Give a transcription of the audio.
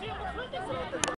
Suéltese.